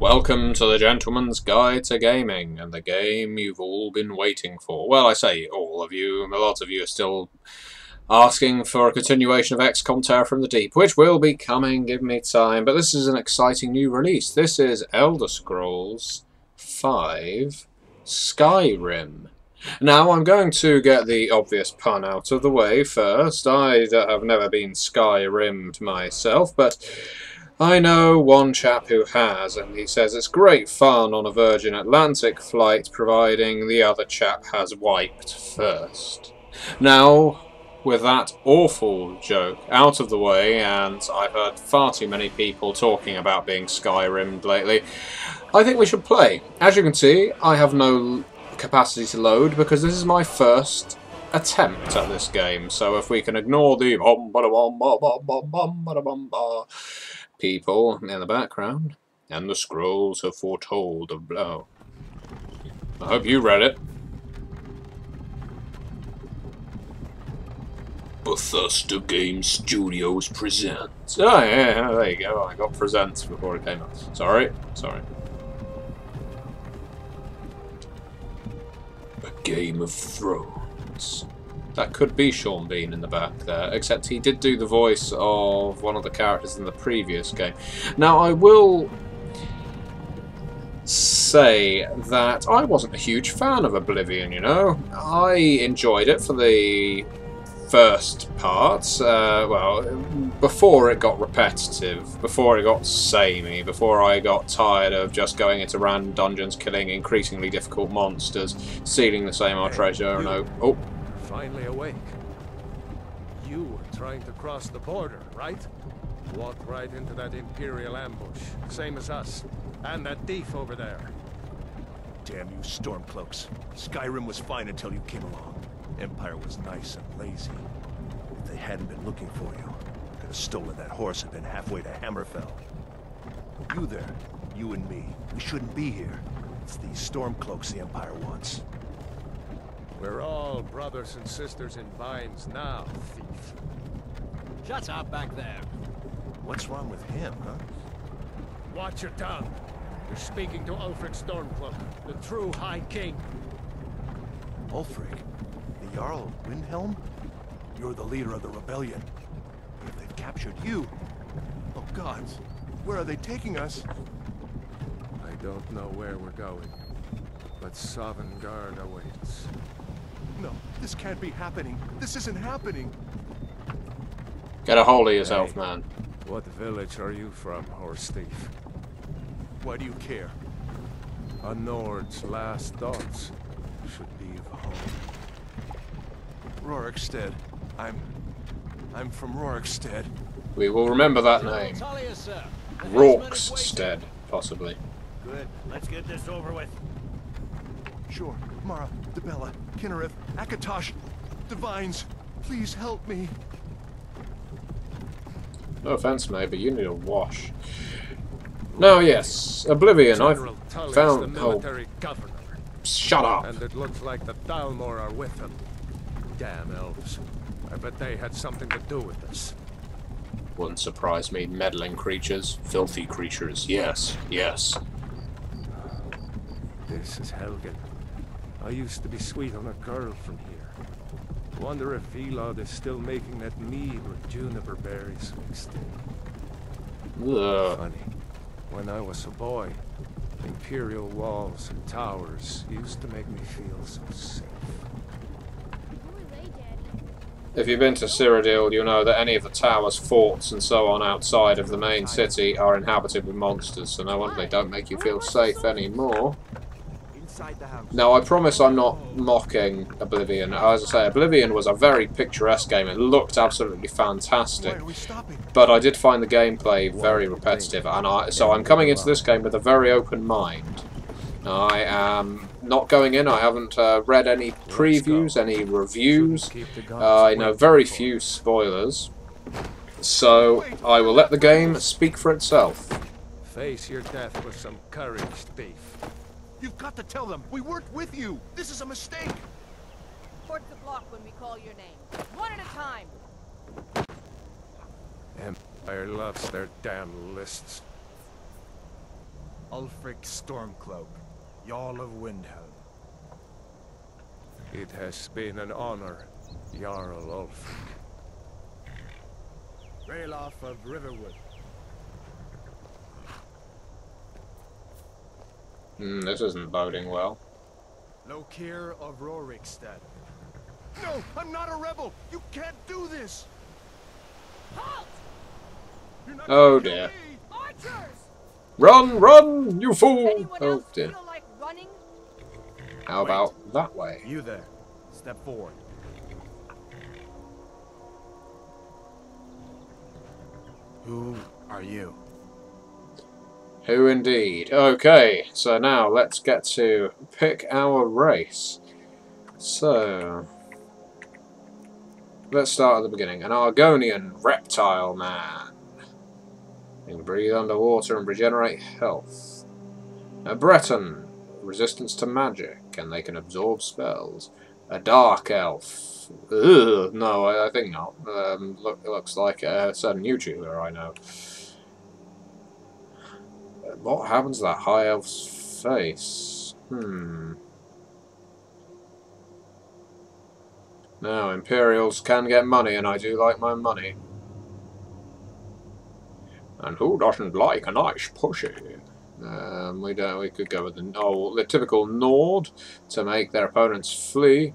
Welcome to the Gentleman's Guide to Gaming, and the game you've all been waiting for. Well, I say all of you, a lot of you are still asking for a continuation of XCOM Terror from the Deep, which will be coming, give me time, but this is an exciting new release. This is Elder Scrolls 5 Skyrim. Now, I'm going to get the obvious pun out of the way first. I have never been Skyrimmed myself, but I know one chap who has, and he says it's great fun on a Virgin Atlantic flight, providing the other chap has wiped first. Now, with that awful joke out of the way, and I've heard far too many people talking about being Skyrimmed lately, I think we should play. As you can see, I have no capacity to load because this is my first attempt at this game. So if we can ignore the people in the background, and the scrolls have foretold of blow. I hope you read it. Bethesda Game Studios presents. Oh yeah, there you go. I got presents before it came out. Sorry, sorry. Game of Thrones. That could be Sean Bean in the back there, except he did do the voice of one of the characters in the previous game. Now, I will say that I wasn't a huge fan of Oblivion, you know. I enjoyed it for the first part, uh, well, before it got repetitive, before it got samey, before I got tired of just going into random dungeons, killing increasingly difficult monsters, stealing the same old treasure, and oh, oh finally awake. You were trying to cross the border, right? Walked right into that Imperial ambush, same as us. And that thief over there. Damn you Stormcloaks. Skyrim was fine until you came along. Empire was nice and lazy. If they hadn't been looking for you, could have stolen that horse and been halfway to Hammerfell. You there, you and me, we shouldn't be here. It's these Stormcloaks the Empire wants. We're all brothers and sisters in binds now, thief. Shut up back there. What's wrong with him, huh? Watch your tongue. You're speaking to Ulfric Stormcloak, the true High King. Ulfric? The Jarl of Windhelm? You're the leader of the rebellion. If they've captured you... Oh gods, where are they taking us? I don't know where we're going, but Sovngarde awaits. No, this can't be happening. This isn't happening. Get a hold of yourself, hey, man. What village are you from, horse thief? Why do you care? A Nord's last thoughts should be of home. Rorikstead. I'm... I'm from Rorikstead. We will remember that name. Rorikstead, possibly. Good. Let's get this over with. Sure. Mara, Dibella, Kynareth, Akatosh, Divines, please help me. No offense, mate, but you need a wash. No, yes, Oblivion. I found. The military oh. governor. Shut up. And it looks like the Thalmor are with him. Damn elves. I bet they had something to do with this. Wouldn't surprise me. Meddling creatures, filthy creatures. Yes, yes. This is Helgen. I used to be sweet on a girl from here. Wonder if Vilod is still making that mead with juniper berries mixed in. Ugh. Funny. When I was a boy, imperial walls and towers used to make me feel so safe. If you've been to Cyrodiil, you'll know that any of the towers, forts, and so on outside of the main city are inhabited with monsters, so no wonder they don't make you feel safe anymore. Now, I promise I'm not mocking Oblivion. As I say, Oblivion was a very picturesque game. It looked absolutely fantastic. But I did find the gameplay very repetitive, and I, so I'm coming into this game with a very open mind. I am not going in. I haven't uh, read any previews, any reviews. Uh, I know very few spoilers. So I will let the game speak for itself. Face your death with some courage, thief. You've got to tell them. We worked with you. This is a mistake. Towards the block when we call your name. One at a time. Empire loves their damn lists. Ulfric Stormcloak, Jarl of Windhelm. It has been an honor, Jarl Ulfric. Ralof of Riverwood. Hmm, this isn't boding well. Lokir of Rorikstead. No, I'm not a rebel! You can't do this! Halt! You're not Oh dear. me. Archers! Run, run, you fool! Anyone Oh dear. Feel like running? How about that way? You there. Step forward. Who are you? Who indeed? Okay, so now let's get to pick our race. So, let's start at the beginning. An Argonian reptile man. He can breathe underwater and regenerate health. A Breton, resistance to magic, and they can absorb spells. A dark elf. Ugh, no, I, I think not. Um, look, looks like a certain YouTuber I know. What happens to that high elf's face? Hmm. Now, Imperials can get money, and I do like my money. And who doesn't like a nice pussy? Um, we don't. We could go with the oh, the typical Nord to make their opponents flee.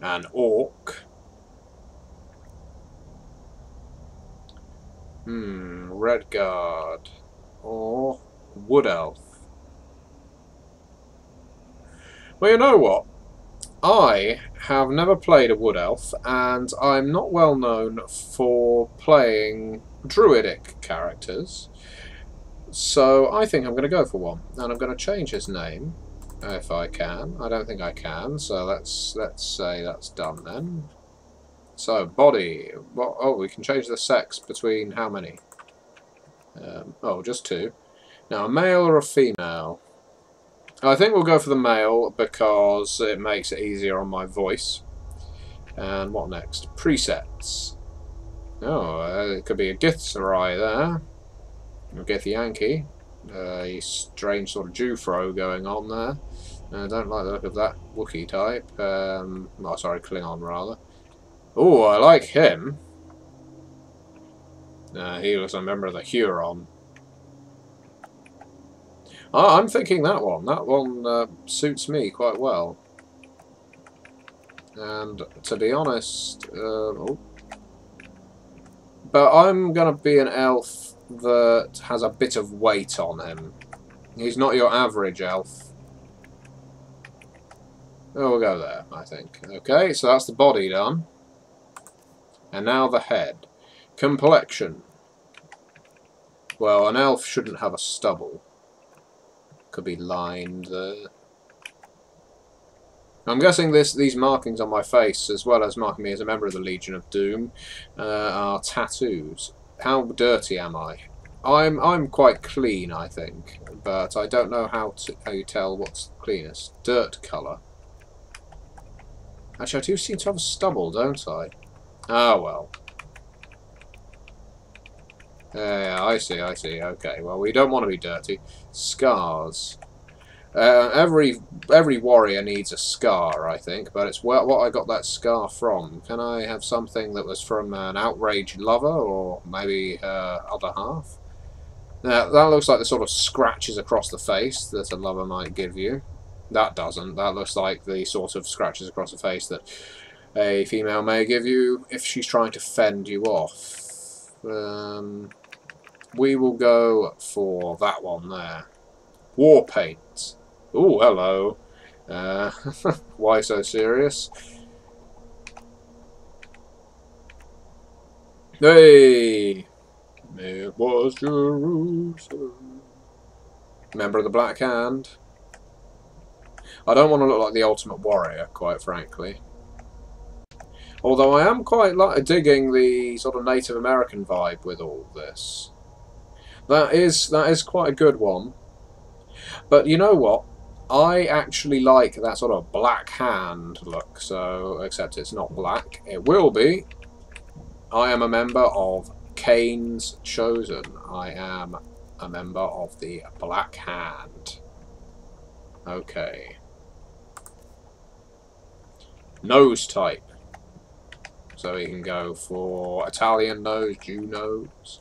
An orc. Hmm. Redguard or Wood Elf. Well, you know what? I have never played a Wood Elf, and I'm not well known for playing Druidic characters. So I think I'm going to go for one, and I'm going to change his name if I can. I don't think I can, so let's let's say that's done then. So body. Oh, we can change the sex between how many? Um, oh, just two. Now, a male or a female? I think we'll go for the male because it makes it easier on my voice. And what next? Presets. Oh, uh, it could be a Githzerai there. A Githyanki. Uh, a strange sort of Jufro going on there. I don't like the look of that Wookiee type. Um, oh, sorry, Klingon rather. Oh, I like him. Uh, he was a member of the Huron. Ah, I'm thinking that one. That one uh, suits me quite well. And to be honest, uh, oh. but I'm gonna be an elf that has a bit of weight on him. He's not your average elf. Oh, we'll go there, I think. Okay, so that's the body done. And now the head. Complexion. Well, an elf shouldn't have a stubble. Could be lined there. I'm guessing this these markings on my face, as well as marking me as a member of the Legion of Doom, uh, are tattoos. How dirty am I? I'm I'm quite clean, I think, but I don't know how to how you tell what's cleanest. Dirt colour. Actually, I do seem to have a stubble, don't I? Ah, well. Yeah, I see, I see. Okay, well, we don't want to be dirty. Scars. Uh, every every warrior needs a scar, I think, but it's where, what I got that scar from. Can I have something that was from an outraged lover, or maybe her other half? Now, that looks like the sort of scratches across the face that a lover might give you. That doesn't. That looks like the sort of scratches across the face that a female may give you if she's trying to fend you off. Um, we will go for that one there. War paint. Oh, hello. Uh, why so serious? Hey! It was Jerusalem. Member of the Black Hand. I don't want to look like the Ultimate Warrior, quite frankly. Although I am quite like digging the sort of Native American vibe with all this. That is that is quite a good one. But you know what? I actually like that sort of black hand look. So, except it's not black. It will be. I am a member of Kane's Chosen. I am a member of the Black Hand. Okay. Nose type. So we can go for Italian nose, Jew nose.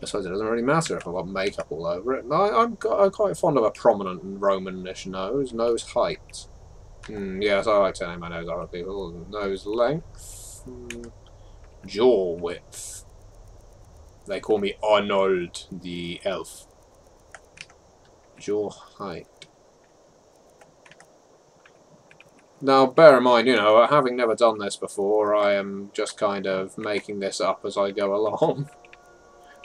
I suppose it doesn't really matter if I've got makeup all over it. I, I'm, I'm quite fond of a prominent Romanish nose. Nose height. Mm, yes, I like turning my nose other people. Nose length. Mm, jaw width. They call me Arnold the elf. Jaw height. Now, bear in mind, you know, having never done this before, I am just kind of making this up as I go along.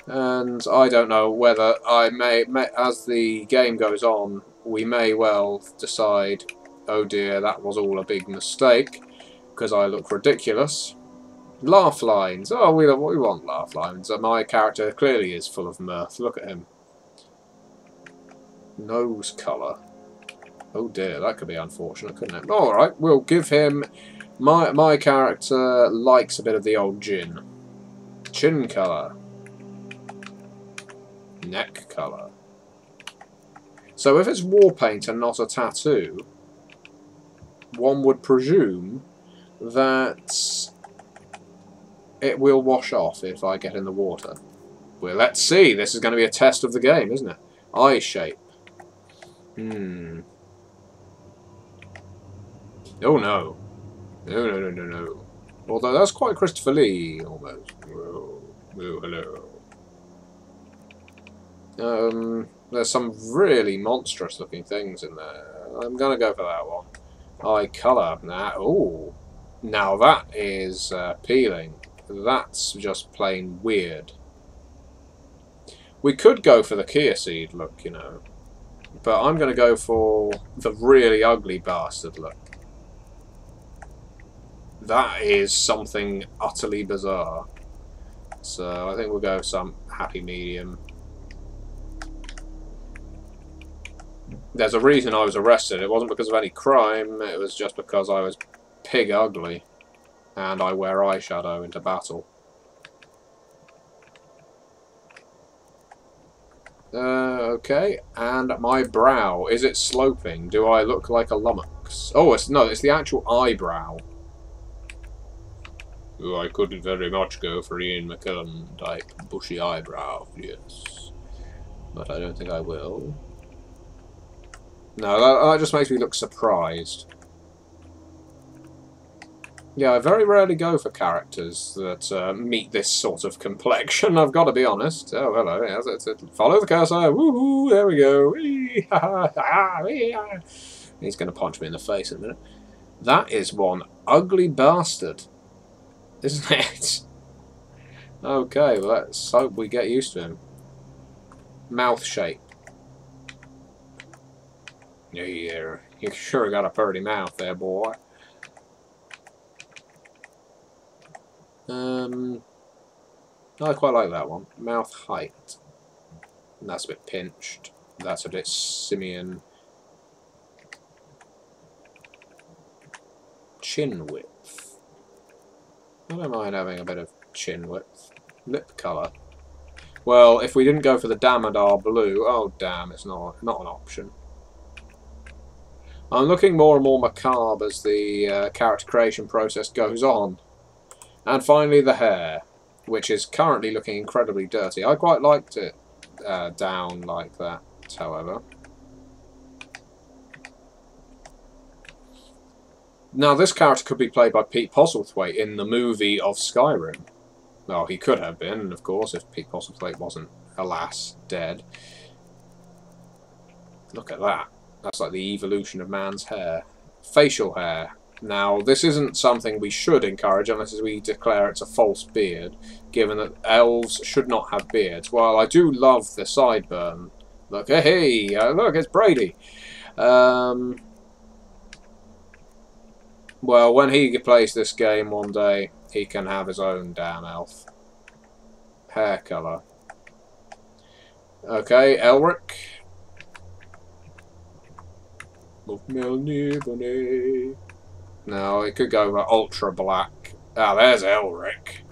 And I don't know whether I may, may as the game goes on, we may well decide, oh dear, that was all a big mistake, because I look ridiculous. Laugh lines. Oh, we, we want laugh lines. My character clearly is full of mirth. Look at him. Nose colour. Oh dear, that could be unfortunate, couldn't it? Alright, we'll give him... My, my character likes a bit of the old gin. Chin colour. Neck colour. So if it's war paint and not a tattoo, one would presume that it will wash off if I get in the water. Well, let's see. This is going to be a test of the game, isn't it? Eye shape. Hmm. Oh no. No, no, no, no, no. Although that's quite Christopher Lee, almost. Oh, hello. Um, there's some really monstrous looking things in there. I'm gonna go for that one. Eye colour. Nah, ooh. Now that is uh, peeling. That's just plain weird. We could go for the Kiasyd look, you know. But I'm going to go for the really ugly bastard look. That is something utterly bizarre. So I think we'll go some happy medium. There's a reason I was arrested. It wasn't because of any crime, it was just because I was pig ugly. And I wear eyeshadow into battle. Uh, okay, and my brow, is it sloping? Do I look like a lummox? Oh, it's no, it's the actual eyebrow. Oh, I couldn't very much go for Ian McKellen type bushy eyebrow, yes. But I don't think I will. No, that, that just makes me look surprised. Yeah, I very rarely go for characters that uh, meet this sort of complexion, I've got to be honest. Oh, hello, it's, it. follow the cursor, woohoo, there we go. He's going to punch me in the face in a minute. That is one ugly bastard, isn't it? Okay, well, let's hope we get used to him. Mouth shape. Yeah, you sure got a pretty mouth there, boy. Um, I quite like that one. Mouth height. That's a bit pinched. That's a bit simian. Chin width. I don't mind having a bit of chin width. Lip colour. Well, if we didn't go for the Damodar blue, oh damn, it's not not an option. I'm looking more and more macabre as the uh, character creation process goes on. And finally the hair, which is currently looking incredibly dirty. I quite liked it uh, down like that, however. Now this character could be played by Pete Postlethwaite in the movie of Skyrim. Well, he could have been, of course, if Pete Postlethwaite wasn't, alas, dead. Look at that. That's like the evolution of man's hair. Facial hair. Now, this isn't something we should encourage unless we declare it's a false beard, given that elves should not have beards. While I do love the sideburn, look, hey, uh, look, it's Brady. Um, well, when he plays this game one day, he can have his own damn elf. Hair colour. Okay, Elric. No, it could go ultra black. Ah, there's Elric.